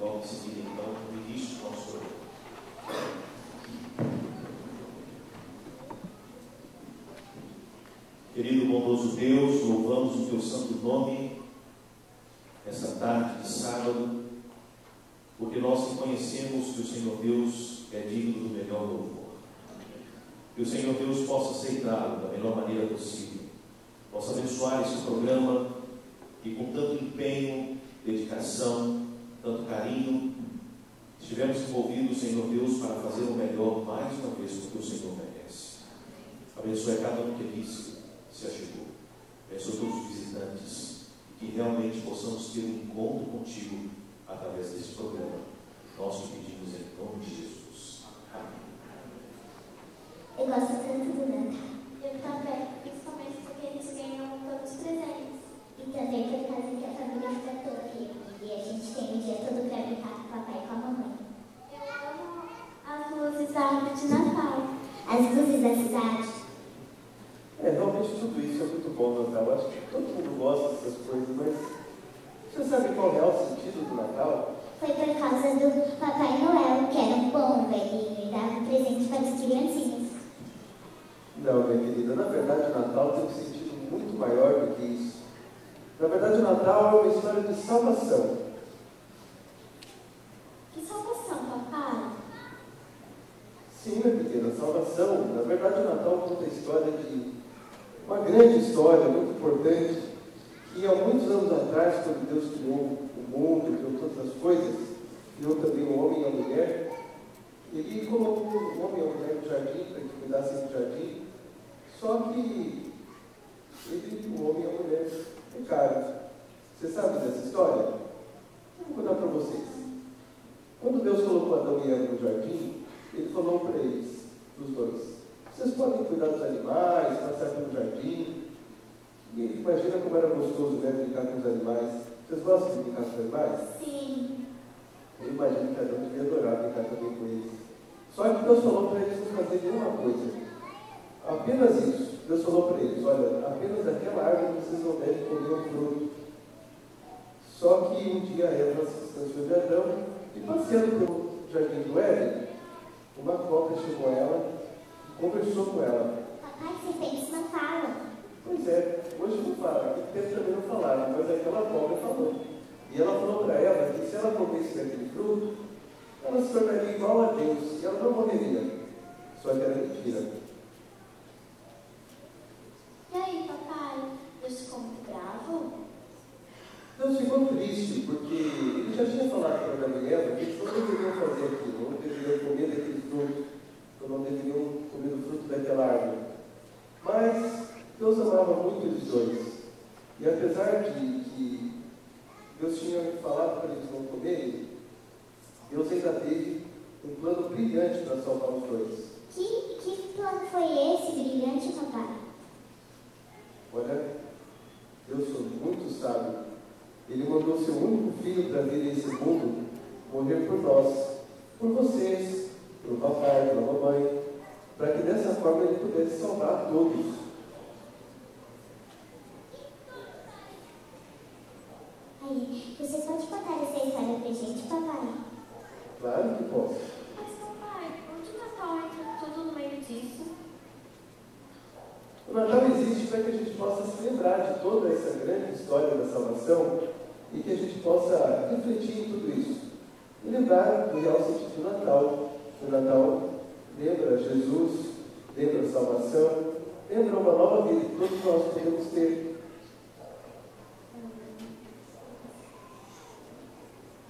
logo em seguida, então, o início do nosso. Querido bondoso Deus, louvamos o teu santo nome essa tarde de sábado, porque nós reconhecemos que o Senhor Deus é digno do melhor louvor. Que o Senhor Deus possa aceitá-lo da melhor maneira possível, possa abençoar esse programa e com tanto empenho, dedicação, tanto carinho, estivemos envolvidos, Senhor Deus, para fazer o melhor mais uma vez porque o Senhor merece. Abençoe cada um que aqui se, achegou. Abençoe todos os visitantes. Que realmente possamos ter um encontro contigo através desse programa. Nós te pedimos em nome de Jesus. Amém. Eu gosto tanto do Natal. Eu também, principalmente porque eles ganham todos os presentes. E também por causa que a família fica toda aqui. E a gente tem o dia todo para brincar com o papai e com a mamãe. Eu amo as luzes da árvore de Natal. As luzes da cidade. É, realmente tudo isso é muito bom no Natal. Acho que dessas coisas, mas você sabe qual é o sentido do Natal? Foi por causa do Papai Noel, que era um bom velhinho e dava presente para as criancinhas. Não, minha querida, na verdade o Natal tem um sentido muito maior do que isso. Na verdade o Natal é uma história de salvação. Que salvação, papai! Sim, minha pequena, salvação. Na verdade o Natal conta a história de uma grande história, muito importante, que há muitos anos atrás, quando Deus criou o mundo, criou todas as coisas, criou também o homem e a mulher, ele colocou o homem e a mulher no jardim para que cuidassem do jardim, só que ele, o homem e a mulher pecaram. Você sabe dessa história? Vou contar para vocês. Quando Deus colocou Adão e Eva no jardim, ele falou para eles, os dois, vocês podem cuidar dos animais, passar pelo jardim. E imagina como era gostoso né, brincar com os animais. Vocês gostam de brincar com os animais? Sim. Eu imagino que Adão devia adorar brincar também com eles. Só que Deus falou para eles não fazerem uma coisa. Apenas isso. Deus falou para eles, olha, apenas daquela árvore vocês não devem comer o fruto. Só que um dia Eva se distanciou de Adão e passeando pelo jardim do Éden, uma cobra chegou a ela e conversou com ela. Papai, você fez não fala. Pois é, hoje não fala, aquele tempo também não falaram, mas aquela cobra falou. E ela falou para ela que se ela comesse daquele fruto, ela se tornaria igual a Deus e ela não morreria. Só que era mentira. E aí, papai? Deus ficou muito bravo? Deus ficou triste, porque ele já tinha falado para Adão e Eva que eles não deveriam fazer aquilo, não deveriam comer daquele fruto, ou não deveriam comer do fruto daquela árvore. Mas Deus amava muito eles dois. E apesar de que Deus tinha falado para eles não comerem, Deus ainda teve um plano brilhante para salvar os dois. Que, que plano foi esse brilhante, papai? Olha, Deus foi muito sábio. Ele mandou seu único filho para vir a esse mundo morrer por nós, por vocês, pelo papai, pela mamãe, para que dessa forma ele pudesse salvar todos. Você pode contar essa história pra gente, papai? Claro que posso. Mas, papai, onde o Natal entra tudo no meio disso? O Natal existe para que a gente possa se lembrar de toda essa grande história da salvação e que a gente possa refletir em tudo isso. E lembrar do real sentido do Natal. O Natal lembra Jesus, lembra a salvação, lembra uma nova vida que todos nós podemos ter.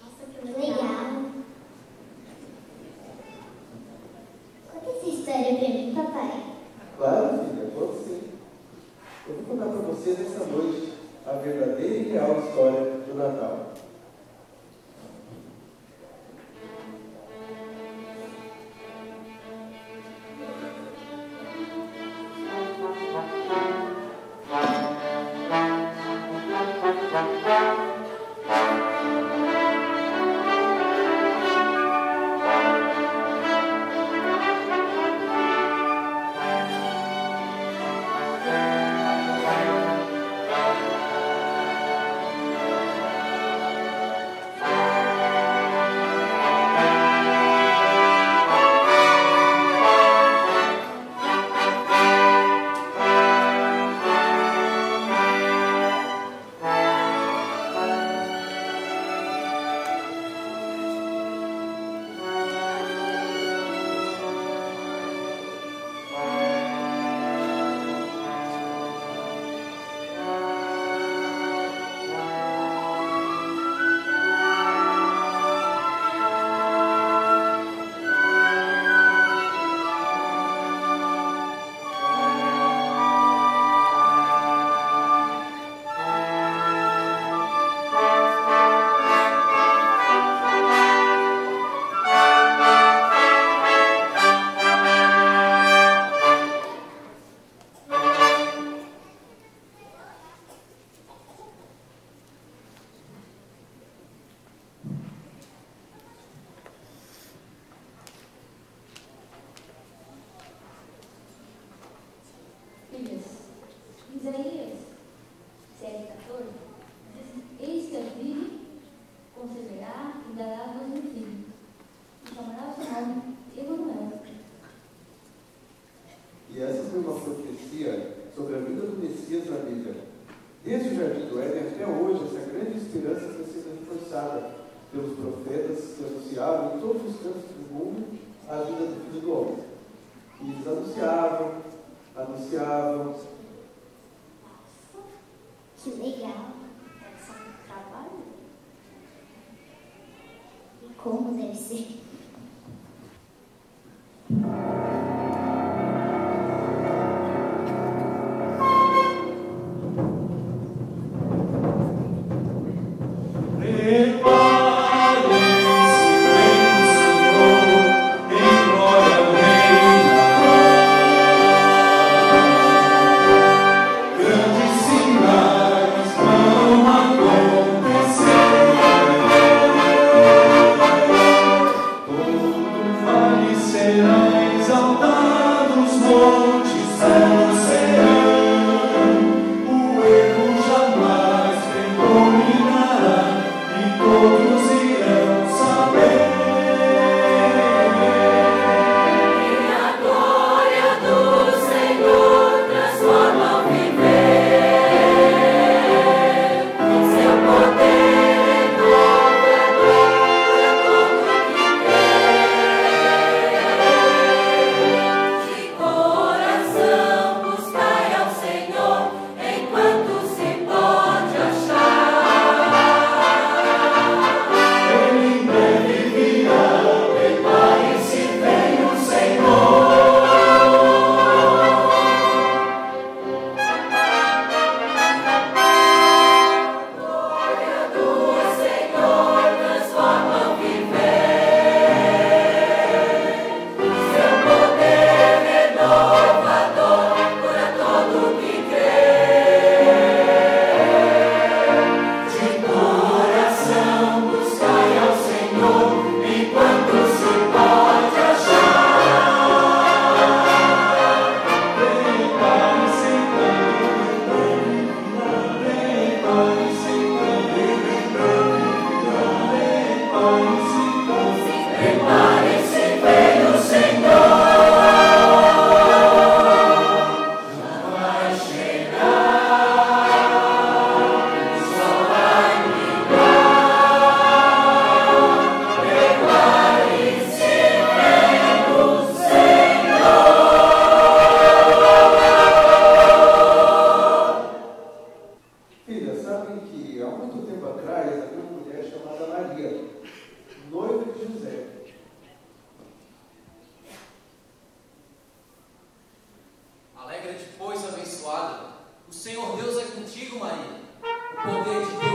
Nossa, que legal. Conta essa história pra mim, papai. Claro, filha, pode sim. Eu vou contar para vocês essa noite a verdadeira e real história do Natal. Que anunciavam em todos os cantos do mundo a vida do Filho do Homem. E eles anunciavam, anunciavam. Que legal. Ser um trabalho. E como deve ser? Senhor Deus é contigo, Maria. O poder de Deus.